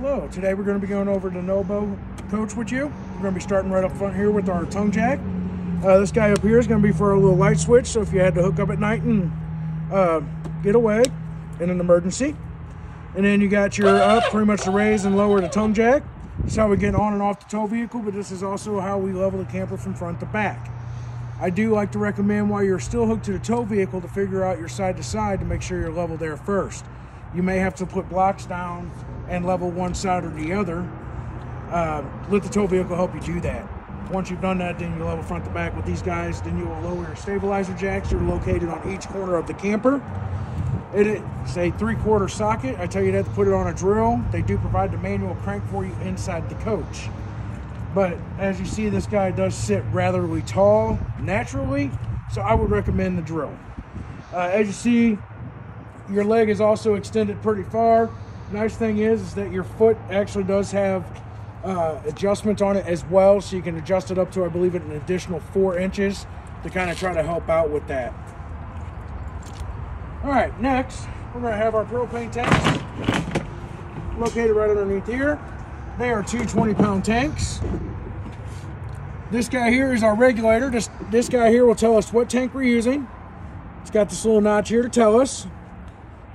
Hello, today we're going to be going over the Nobo coach with you. We're going to be starting right up front here with our tongue jack. Uh, this guy up here is going to be for a little light switch, so if you had to hook up at night and uh, get away in an emergency. And then you got your up, pretty much to raise and lower the tongue jack. That's how we get on and off the tow vehicle, but this is also how we level the camper from front to back. I do like to recommend while you're still hooked to the tow vehicle to figure out your side to side to make sure you're level there first. You may have to put blocks down and level one side or the other. Uh, let the tow vehicle help you do that. Once you've done that, then you level front to back with these guys. Then you will lower your stabilizer jacks. They're located on each corner of the camper. It is a three-quarter socket. I tell you that to put it on a drill. They do provide the manual crank for you inside the coach. But as you see, this guy does sit ratherly tall naturally, so I would recommend the drill. Uh, as you see, your leg is also extended pretty far. Nice thing is, is that your foot actually does have uh, adjustments on it as well, so you can adjust it up to, I believe, an additional four inches to kind of try to help out with that. All right, next, we're gonna have our propane tanks located right underneath here. They are two 20 pound tanks. This guy here is our regulator. This, this guy here will tell us what tank we're using. It's got this little notch here to tell us.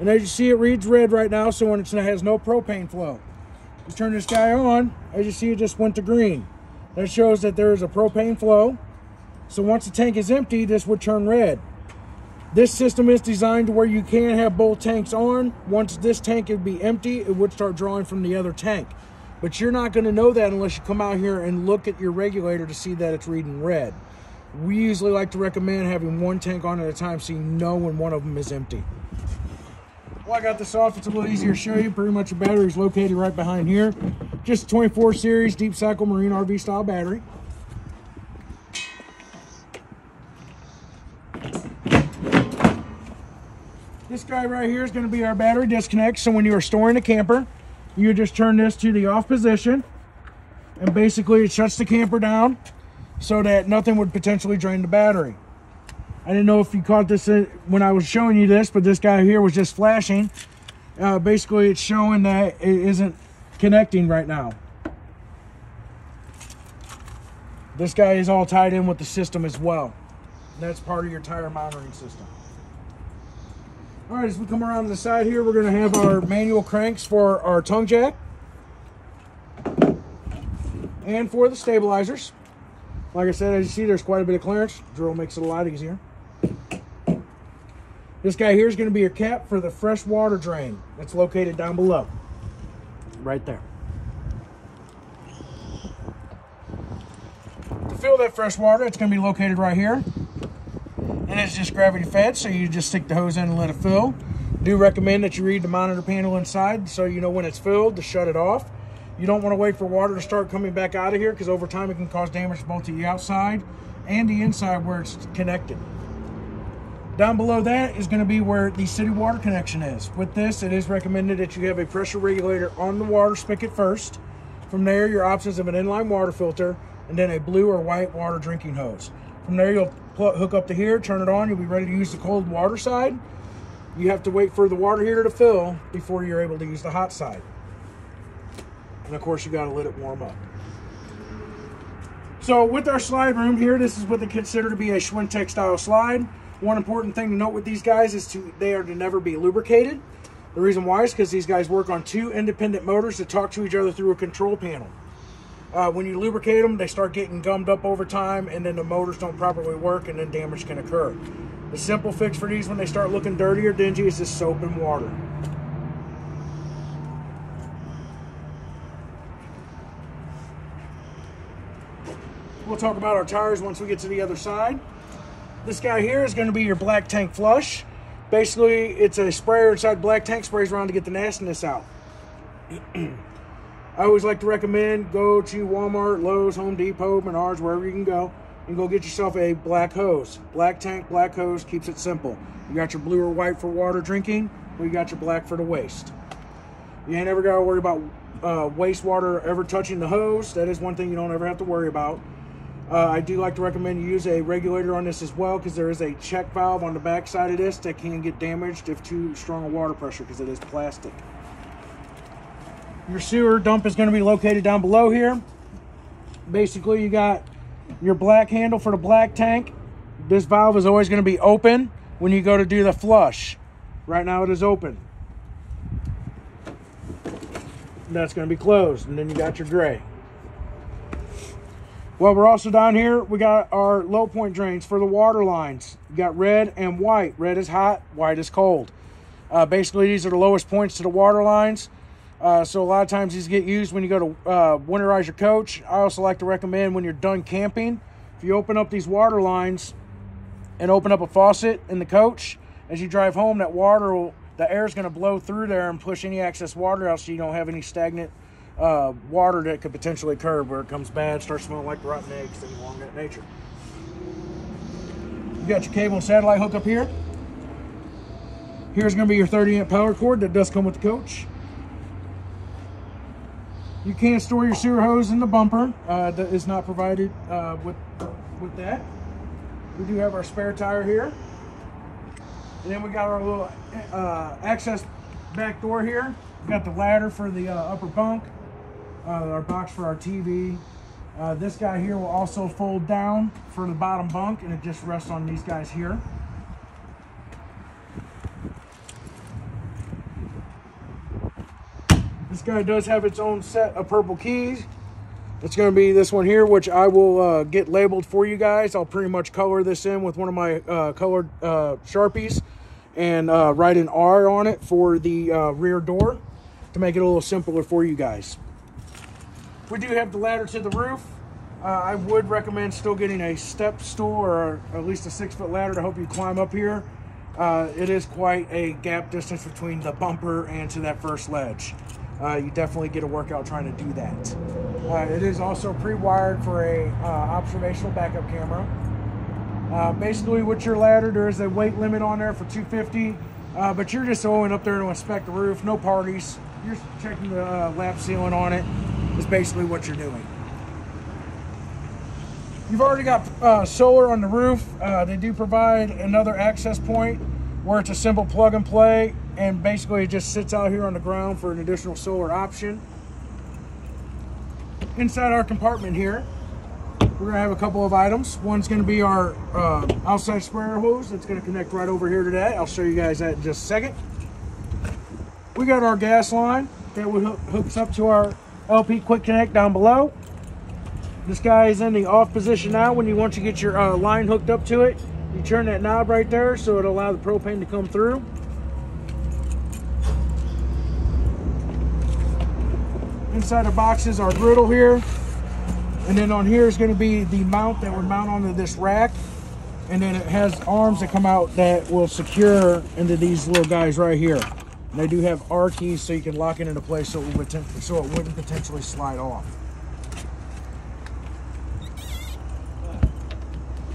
And as you see, it reads red right now, so when it has no propane flow. You turn this guy on, as you see, it just went to green. That shows that there is a propane flow. So once the tank is empty, this would turn red. This system is designed where you can have both tanks on. Once this tank would be empty, it would start drawing from the other tank. But you're not going to know that unless you come out here and look at your regulator to see that it's reading red. We usually like to recommend having one tank on at a time so you know when one of them is empty. Well, I got this off. It's a little easier to show you. Pretty much the battery is located right behind here. Just a 24 series deep cycle marine RV style battery. This guy right here is going to be our battery disconnect. So when you are storing the camper, you just turn this to the off position and basically it shuts the camper down so that nothing would potentially drain the battery. I didn't know if you caught this uh, when I was showing you this, but this guy here was just flashing. Uh, basically, it's showing that it isn't connecting right now. This guy is all tied in with the system as well. That's part of your tire monitoring system. All right, as we come around to the side here, we're going to have our manual cranks for our tongue jack and for the stabilizers. Like I said, as you see, there's quite a bit of clearance. Drill makes it a lot easier. This guy here is going to be your cap for the fresh water drain that's located down below. Right there. To fill that fresh water, it's going to be located right here. And it's just gravity fed, so you just stick the hose in and let it fill. Do recommend that you read the monitor panel inside so you know when it's filled to shut it off. You don't want to wait for water to start coming back out of here because over time it can cause damage both to the outside and the inside where it's connected. Down below that is going to be where the city water connection is. With this, it is recommended that you have a pressure regulator on the water spigot first. From there, your options of an inline water filter and then a blue or white water drinking hose. From there, you'll hook up to here, turn it on, you'll be ready to use the cold water side. You have to wait for the water heater to fill before you're able to use the hot side. And of course, you got to let it warm up. So with our slide room here, this is what they consider to be a Schwintek style slide. One important thing to note with these guys is to they are to never be lubricated. The reason why is because these guys work on two independent motors that talk to each other through a control panel. Uh, when you lubricate them, they start getting gummed up over time, and then the motors don't properly work, and then damage can occur. The simple fix for these when they start looking dirty or dingy is just soap and water. We'll talk about our tires once we get to the other side. This guy here is going to be your black tank flush. Basically, it's a sprayer inside black tank sprays around to get the nastiness out. I always like to recommend go to Walmart, Lowe's, Home Depot, Menards, wherever you can go, and go get yourself a black hose. Black tank, black hose keeps it simple. You got your blue or white for water drinking, or you got your black for the waste. You ain't ever got to worry about uh, wastewater ever touching the hose. That is one thing you don't ever have to worry about. Uh, I do like to recommend you use a regulator on this as well because there is a check valve on the back side of this that can get damaged if too strong a water pressure because it is plastic. Your sewer dump is going to be located down below here. Basically, you got your black handle for the black tank. This valve is always going to be open when you go to do the flush. Right now it is open. That's going to be closed. And then you got your gray. Well, we're also down here, we got our low point drains for the water lines. You got red and white. Red is hot, white is cold. Uh, basically, these are the lowest points to the water lines. Uh, so a lot of times these get used when you go to uh, winterize your coach. I also like to recommend when you're done camping, if you open up these water lines and open up a faucet in the coach, as you drive home, that water will, the air is going to blow through there and push any excess water out so you don't have any stagnant uh, water that could potentially occur where it comes bad, starts smelling like rotten eggs, things along that nature. You got your cable and satellite hook up here. Here's going to be your 30 amp power cord that does come with the coach. You can store your sewer hose in the bumper. Uh, that is not provided uh, with, with that. We do have our spare tire here. And then we got our little uh, access back door here. We got the ladder for the uh, upper bunk, uh, our box for our TV. Uh, this guy here will also fold down for the bottom bunk and it just rests on these guys here. This guy does have its own set of purple keys. It's going to be this one here, which I will uh, get labeled for you guys. I'll pretty much color this in with one of my uh, colored uh, Sharpies and uh, write an R on it for the uh, rear door to make it a little simpler for you guys. We do have the ladder to the roof. Uh, I would recommend still getting a step stool or at least a six foot ladder to help you climb up here. it is quite a gap distance between the bumper and to that first ledge uh, you definitely get a workout trying to do that. Uh, it is also pre-wired for a uh, observational backup camera. Uh, basically, with your ladder, there is a weight limit on there for 250, uh, but you're just going up there to inspect the roof. No parties. You're checking the uh, lap ceiling on it. Is basically what you're doing. You've already got solar on the roof. they do provide another access point where it's a simple plug and play and basically it just sits out here on the ground for an additional solar option. Inside our compartment here, we're gonna have a couple of items. One's gonna be our uh, outside sprayer hose that's gonna connect right over here today. I'll show you guys that in just a second. We got our gas line that hooks up to our LP Quick Connect down below. This guy is in the off position now. When you want to get your uh, line hooked up to it, you turn that knob right there so it'll allow the propane to come through. Inside the box is our griddle here. And then on here is going to be the mount that would mount onto this rack. And then it has arms that come out that will secure into these little guys right here. And they do have R keys so you can lock it into place so it, would so it wouldn't potentially slide off.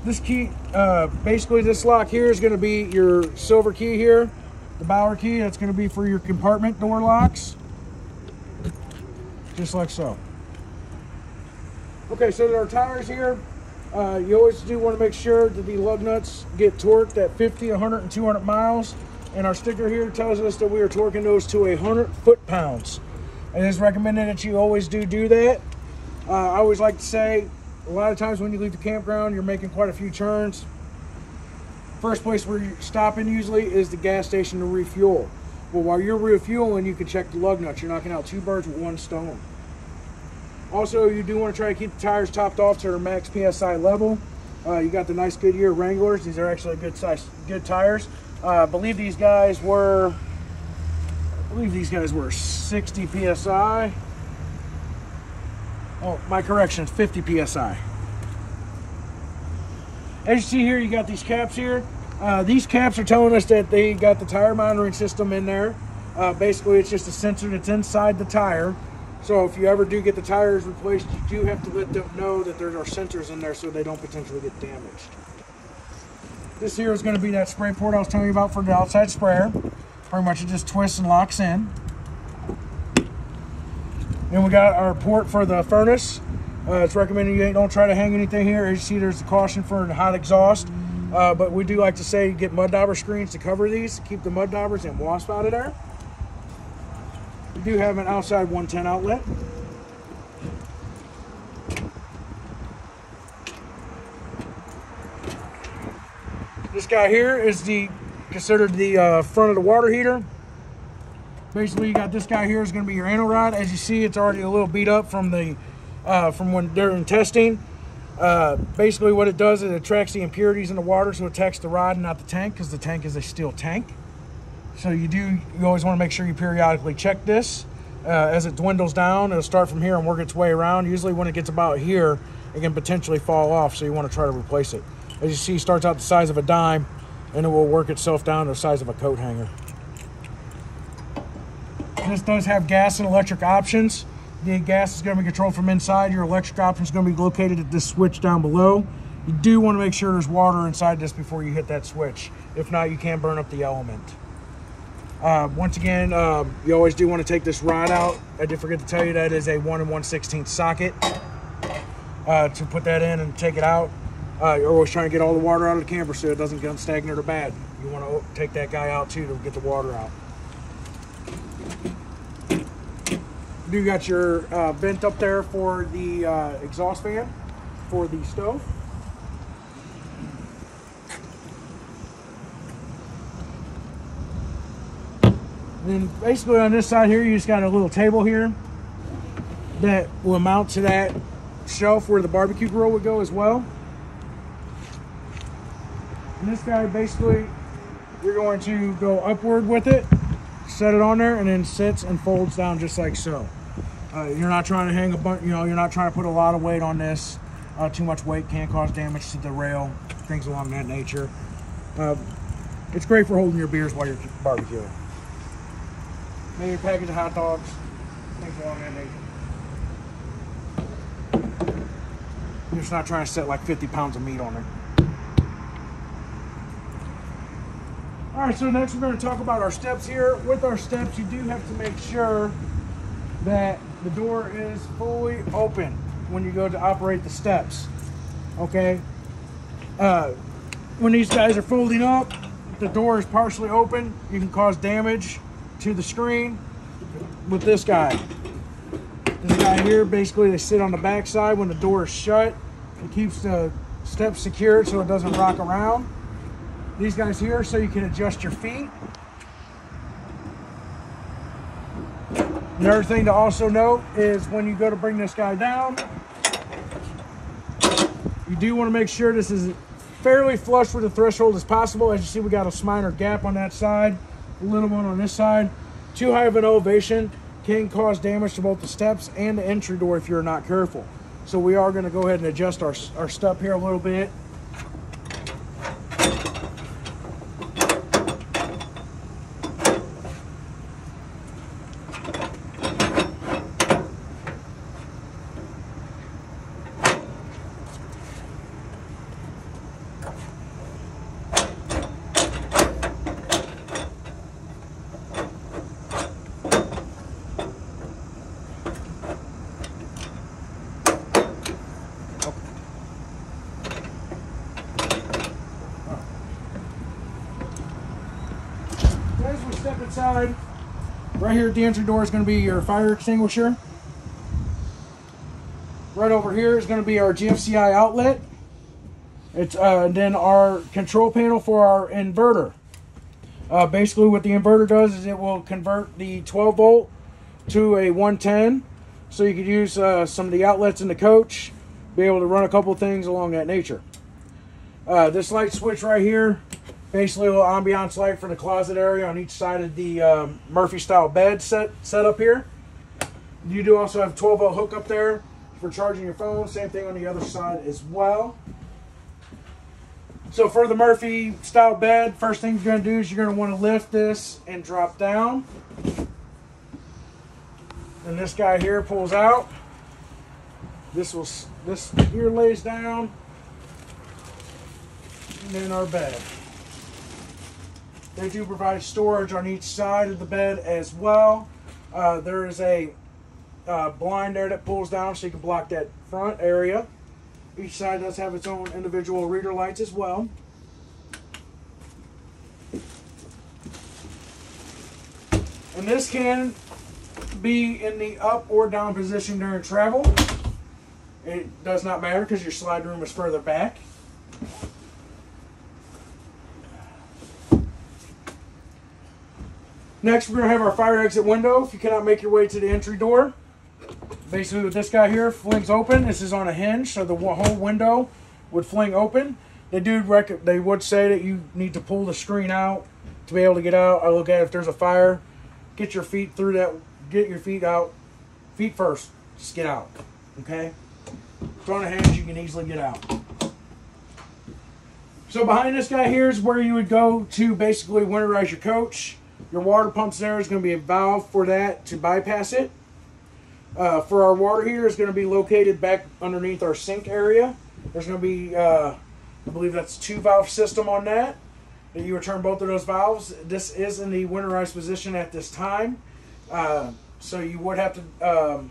This key, uh, basically this lock here is going to be your silver key here. The Bauer key, that's going to be for your compartment door locks just like so. Okay, so there are tires here. Uh, you always do want to make sure that the lug nuts get torqued at 50, 100, and 200 miles. And our sticker here tells us that we are torquing those to 100 foot-pounds. It is recommended that you always do do that. Uh, I always like to say, a lot of times when you leave the campground, you're making quite a few turns. First place where you're stopping usually is the gas station to refuel. Well, while you're refueling, you can check the lug nuts. You're knocking out two birds with one stone. Also, you do want to try to keep the tires topped off to their max PSI level. Uh, you got the nice Goodyear Wranglers. These are actually good size, good tires. Uh, I believe these guys were, I believe these guys were 60 PSI. Oh, my correction, 50 PSI. As you see here, you got these caps here. Uh, these caps are telling us that they got the tire monitoring system in there. Uh, basically, it's just a sensor that's inside the tire. So if you ever do get the tires replaced, you do have to let them know that there are sensors in there so they don't potentially get damaged. This here is going to be that spray port I was telling you about for the outside sprayer. Pretty much it just twists and locks in. Then we got our port for the furnace. Uh, it's recommended you don't try to hang anything here. As you see, there's a caution for hot exhaust. Uh, but we do like to say get mud dauber screens to cover these, keep the mud daubers and wasp out of there. We do have an outside 110 outlet. Guy here is the considered the uh, front of the water heater. Basically, you got this guy here is going to be your anode rod. As you see, it's already a little beat up from the uh, from when during testing. Uh, basically, what it does is it attracts the impurities in the water, so it attacks the rod and not the tank, because the tank is a steel tank. So you do you always want to make sure you periodically check this. Uh, as it dwindles down, it'll start from here and work its way around. Usually, when it gets about here, it can potentially fall off, so you want to try to replace it. As you see, starts out the size of a dime, and it will work itself down to the size of a coat hanger. This does have gas and electric options. The gas is going to be controlled from inside. Your electric option is going to be located at this switch down below. You do want to make sure there's water inside this before you hit that switch. If not, you can burn up the element. Uh, once again, uh, you always do want to take this rod out. I did forget to tell you that is a 1 and 1 16th socket. Uh, to put that in and take it out, uh, you're always trying to get all the water out of the camper so it doesn't get stagnant or bad. You want to take that guy out too to get the water out. You got your uh, vent up there for the uh, exhaust fan for the stove. then basically on this side here, you just got a little table here that will mount to that shelf where the barbecue grill would go as well. And this guy basically, you're going to go upward with it, set it on there, and then sits and folds down just like so. Uh, you're not trying to hang a bunch, you know, you're not trying to put a lot of weight on this. Uh, too much weight can cause damage to the rail, things along that nature. Uh, it's great for holding your beers while you're barbecuing. Maybe a package of hot dogs, things along that nature. You're just not trying to set like 50 pounds of meat on there. All right, so next we're going to talk about our steps here. With our steps, you do have to make sure that the door is fully open when you go to operate the steps. Okay? Uh, when these guys are folding up, the door is partially open. You can cause damage to the screen with this guy. This guy here, basically they sit on the back side when the door is shut. It keeps the steps secured so it doesn't rock around. These guys here so you can adjust your feet. Another thing to also note is when you go to bring this guy down, you do want to make sure this is fairly flush with the threshold as possible. As you see, we got a minor gap on that side, a little one on this side. Too high of an elevation can cause damage to both the steps and the entry door if you're not careful. So we are going to go ahead and adjust our, our step here a little bit. step inside. Right here at the entry door is going to be your fire extinguisher. Right over here is going to be our GFCI outlet. It's uh, then our control panel for our inverter. Uh, basically what the inverter does is it will convert the 12 volt to a 110 so you could use uh, some of the outlets in the coach be able to run a couple things along that nature uh, this light switch right here basically a little ambiance light for the closet area on each side of the um, Murphy style bed set set up here. You do also have 12 volt hook up there for charging your phone. Same thing on the other side as well. So for the Murphy style bed, first thing you're going to do is you're going to want to lift this and drop down. And this guy here pulls out. This will this here lays down. And then our bed. They do provide storage on each side of the bed as well. Uh, there is a uh, blind there that pulls down so you can block that front area. Each side does have its own individual reader lights as well. And this can be in the up or down position during travel. It does not matter because your slide room is further back. Next, we're going to have our fire exit window. If you cannot make your way to the entry door, basically with this guy here, flings open. This is on a hinge, so the whole window would fling open. They do rec- they would say that you need to pull the screen out to be able to get out. I look at if there's a fire, get your feet through that, get your feet out, feet first, just get out, okay? Throwing a hinge, you can easily get out. So behind this guy here is where you would go to basically winterize your coach. Your water pumps there is going to be a valve for that to bypass it. Uh, for our water heater is going to be located back underneath our sink area. There's going to be, uh, I believe that's two valve system on that. You return both of those valves. This is in the winterized position at this time. Uh, so you would have to um,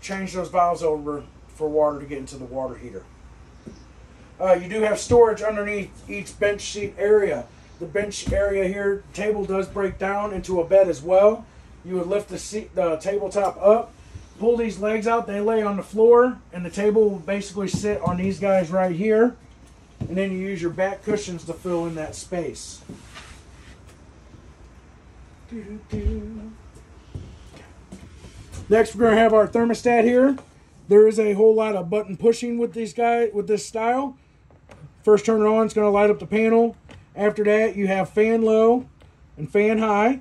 change those valves over for water to get into the water heater. Uh, you do have storage underneath each bench seat area. The bench area here, table does break down into a bed as well. You would lift the seat, the tabletop up, pull these legs out. They lay on the floor, and the table will basically sit on these guys right here. And then you use your back cushions to fill in that space. Next, we're going to have our thermostat here. There is a whole lot of button pushing with these guys with this style. First turn it on, it's going to light up the panel. After that, you have fan low and fan high.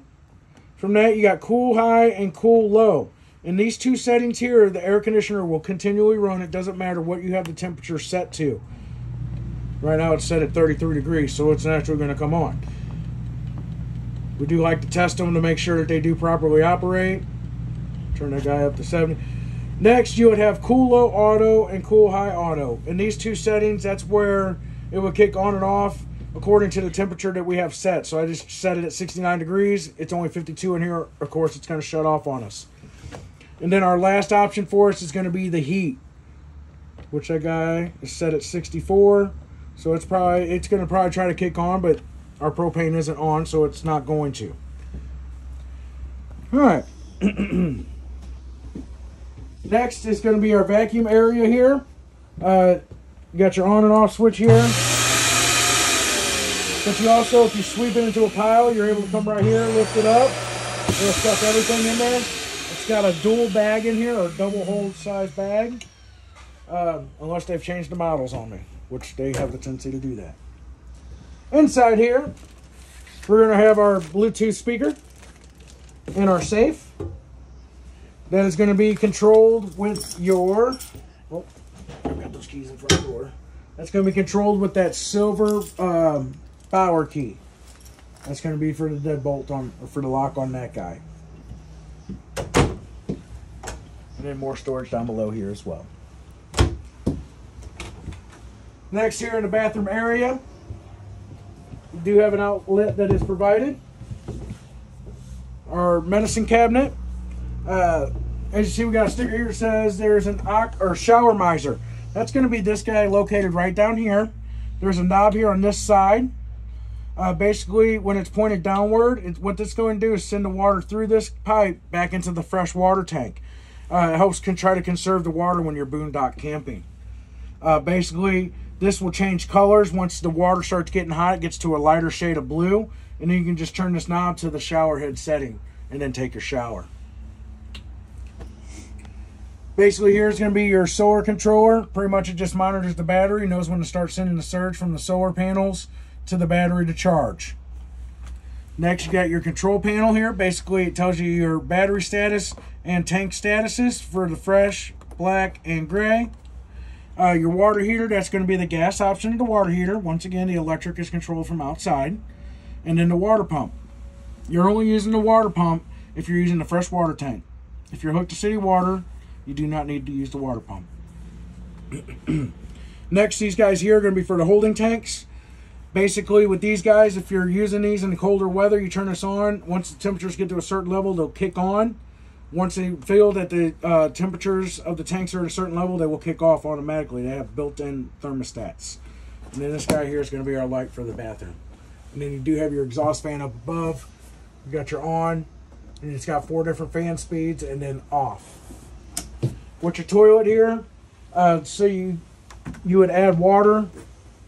From that, you got cool high and cool low. In these two settings here, the air conditioner will continually run. It doesn't matter what you have the temperature set to. Right now, it's set at 33 degrees, so it's naturally going to come on. We do like to test them to make sure that they do properly operate. Turn that guy up to 70. Next, you would have cool low auto and cool high auto. In these two settings, that's where it would kick on and off according to the temperature that we have set. So I just set it at 69 degrees. It's only 52 in here. Of course, it's going to shut off on us. And then our last option for us is going to be the heat, which that guy is set at 64. So it's probably it's going to probably try to kick on, but our propane isn't on, so it's not going to. All right. Next is going to be our vacuum area here. Uh, you got your on and off switch here. But you also, if you sweep it into a pile, you're able to come right here, lift it up. It'll stuff everything in there. It's got a dual bag in here, or double hold size bag. Uh, unless they've changed the models on me, which they have the tendency to do that. Inside here, we're going to have our Bluetooth speaker and our safe. That is going to be controlled with your, oh, I've got those keys in front of the door. That's going to be controlled with that silver um, power key. That's going to be for the deadbolt on, or for the lock on that guy. And then more storage down below here as well. Next here in the bathroom area, we do have an outlet that is provided. Our medicine cabinet. Uh, as you see, we got a sticker here that says there's an or shower miser. That's going to be this guy located right down here. There's a knob here on this side. Uh, basically, when it's pointed downward, it, what this is going to do is send the water through this pipe back into the fresh water tank. Uh, it helps can try to conserve the water when you're boondock camping. Uh, basically, this will change colors once the water starts getting hot. It gets to a lighter shade of blue, and then you can just turn this knob to the shower head setting and then take your shower. Basically, here's going to be your solar controller. Pretty much it just monitors the battery, knows when to start sending the surge from the solar panels to the battery to charge. Next, you got your control panel here. Basically, it tells you your battery status and tank statuses for the fresh, black, and gray. Uh, your water heater, that's going to be the gas option of the water heater. Once again, the electric is controlled from outside. And then the water pump. You're only using the water pump if you're using the fresh water tank. If you're hooked to city water, you do not need to use the water pump. Next, these guys here are going to be for the holding tanks. Basically, with these guys, if you're using these in the colder weather, you turn this on. Once the temperatures get to a certain level, they'll kick on. Once they feel that the uh, temperatures of the tanks are at a certain level, they will kick off automatically. They have built-in thermostats. And then this guy here is going to be our light for the bathroom. And then you do have your exhaust fan up above. You got your on and it's got four different fan speeds, and then off. With your toilet here, uh, so you you would add water,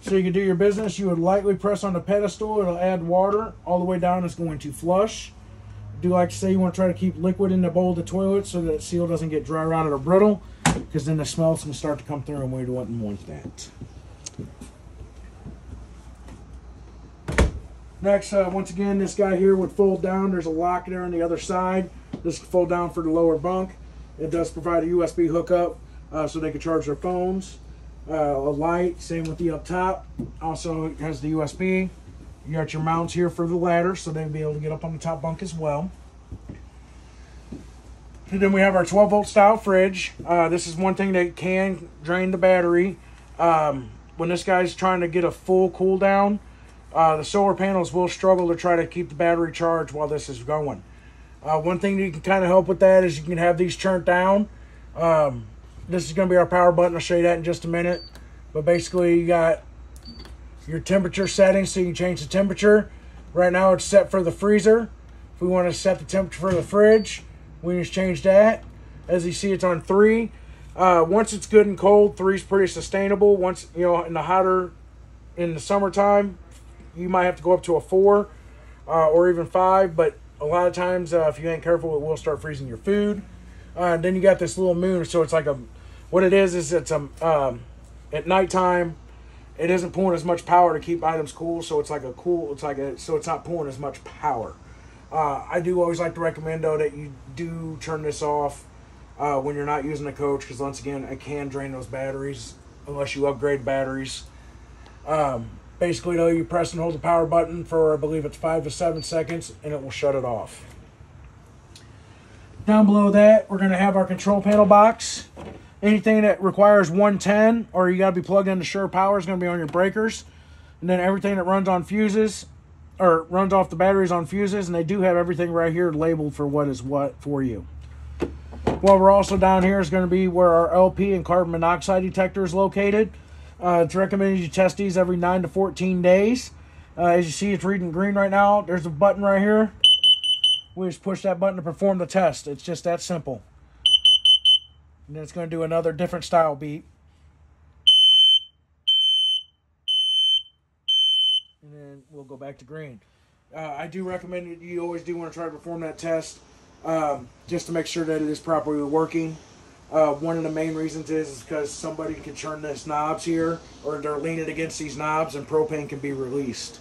so you can do your business. You would lightly press on the pedestal; it'll add water all the way down. It's going to flush. do like to say you want to try to keep liquid in the bowl of the toilet so that seal doesn't get dry, rotted, or brittle, because then the smells can start to come through, and we wouldn't want that. Next, uh, once again, this guy here would fold down. There's a lock there on the other side. This can fold down for the lower bunk. It does provide a USB hookup uh, so they can charge their phones. Uh, a light, same with the up top. Also, it has the USB. You got your mounts here for the ladder, so they'll be able to get up on the top bunk as well. And then we have our 12 volt style fridge. Uh, this is one thing that can drain the battery. Um, when this guy's trying to get a full cool down, uh, the solar panels will struggle to try to keep the battery charged while this is going. Uh, one thing you can kind of help with that is you can have these turned down. Um, this is going to be our power button. I'll show you that in just a minute. But basically, you got your temperature settings so you can change the temperature. Right now, it's set for the freezer. If we want to set the temperature for the fridge, we just change that. As you see, it's on three. Uh, once it's good and cold, three is pretty sustainable. Once, you know, in the hotter, in the summertime, you might have to go up to a four uh, or even five. But a lot of times, uh, if you ain't careful, it will start freezing your food. Uh, then you got this little moon, so it's like a, what it is is it's a, um, at nighttime, it isn't pulling as much power to keep items cool, so it's like a cool, it's like a, so it's not pulling as much power. Uh, I do always like to recommend though that you do turn this off uh, when you're not using the coach, because once again, it can drain those batteries unless you upgrade batteries. Um, Basically, though, you press and hold the power button for, I believe it's five to seven seconds, and it will shut it off. Down below that, we're going to have our control panel box. Anything that requires 110 or you got to be plugged into shore power is going to be on your breakers. And then everything that runs on fuses or runs off the batteries on fuses, and they do have everything right here labeled for what is what for you. Well, we're also down here is going to be where our LP and carbon monoxide detector is located. Uh, it's recommended you test these every 9 to 14 days. Uh, as you see, it's reading green right now. There's a button right here. We just push that button to perform the test. It's just that simple. And then it's going to do another different style beep. And then we'll go back to green. Uh, I do recommend that you always do want to try to perform that test um, just to make sure that it is properly working. Uh, one of the main reasons is, because somebody can turn this knobs here, or they're leaning against these knobs, and propane can be released.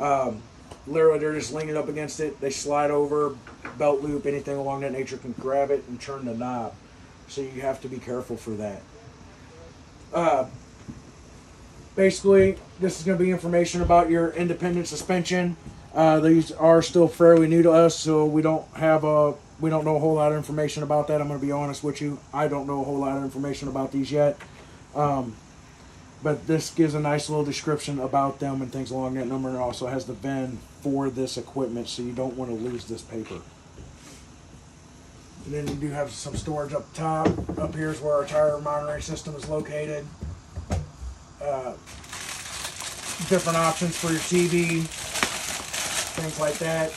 Um, literally, they're just leaning up against it. They slide over, belt loop, anything along that nature can grab it and turn the knob. So you have to be careful for that. Uh, basically, this is going to be information about your independent suspension. Uh, these are still fairly new to us, so we don't have a we don't know a whole lot of information about that. I'm going to be honest with you. I don't know a whole lot of information about these yet. Um, but this gives a nice little description about them and things along that number. And also has the VIN for this equipment, so you don't want to lose this paper. And then you do have some storage up top. Up here is where our tire monitoring system is located. Uh, different options for your TV, things like that.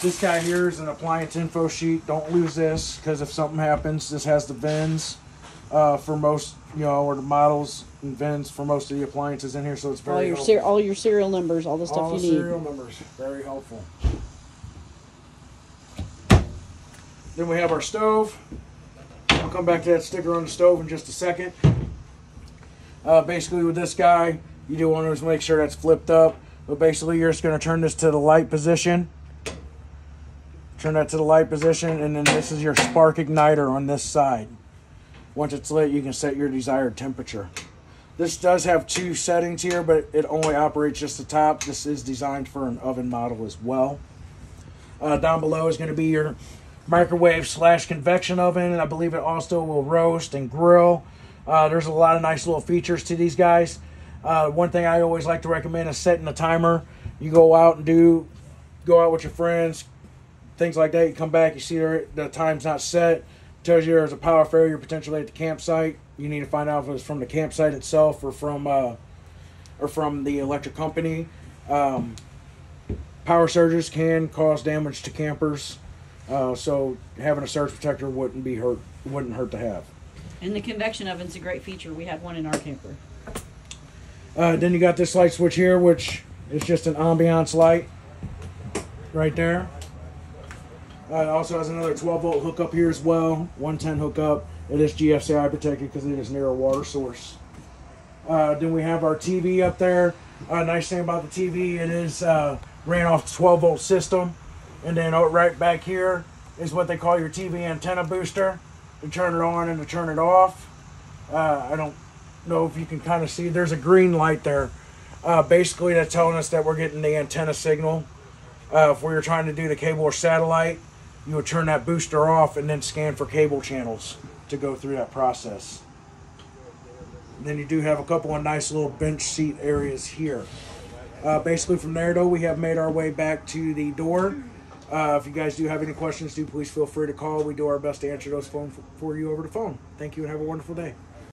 This guy here is an appliance info sheet. Don't lose this because if something happens, this has the VINs uh, for most, you know, or the models and VINs for most of the appliances in here. So it's very all your helpful. all your serial numbers, all the stuff All you the need. serial numbers, very helpful. Then we have our stove. I'll come back to that sticker on the stove in just a second. Uh, basically, with this guy, you do want to make sure that's flipped up. But basically, you're just going to turn this to the light position. Turn that to the light position, and then this is your spark igniter on this side. Once it's lit, you can set your desired temperature. This does have two settings here, but it only operates just the top. This is designed for an oven model as well. Uh, down below is going to be your microwave slash convection oven, and I believe it also will roast and grill. Uh, there's a lot of nice little features to these guys. Uh, one thing I always like to recommend is setting a timer. You go out and do, go out with your friends, things like that. You come back, you see the time's not set. Tells you there's a power failure potentially at the campsite. You need to find out if it's from the campsite itself or from uh, or from the electric company. Um, power surges can cause damage to campers. Uh, so having a surge protector wouldn't be hurt wouldn't hurt to have. And the convection oven's a great feature. We had one in our camper. Uh, then you got this light switch here, which is just an ambiance light right there. Uh, it also has another 12 volt hookup here as well, 110 hookup. It is GFCI protected because it is near a water source. Uh, then we have our TV up there. Uh, nice thing about the TV, it is uh, ran off 12 volt system. And then right back here is what they call your TV antenna booster to turn it on and to turn it off. Uh, I don't know if you can kind of see. There's a green light there. Uh, basically, that's telling us that we're getting the antenna signal. Uh, if we were trying to do the cable or satellite, you would turn that booster off and then scan for cable channels to go through that process. And then you do have a couple of nice little bench seat areas here. Uh, basically, from there, though, we have made our way back to the door. Uh, if you guys do have any questions, do please feel free to call. We do our best to answer those phone for you over the phone. Thank you and have a wonderful day.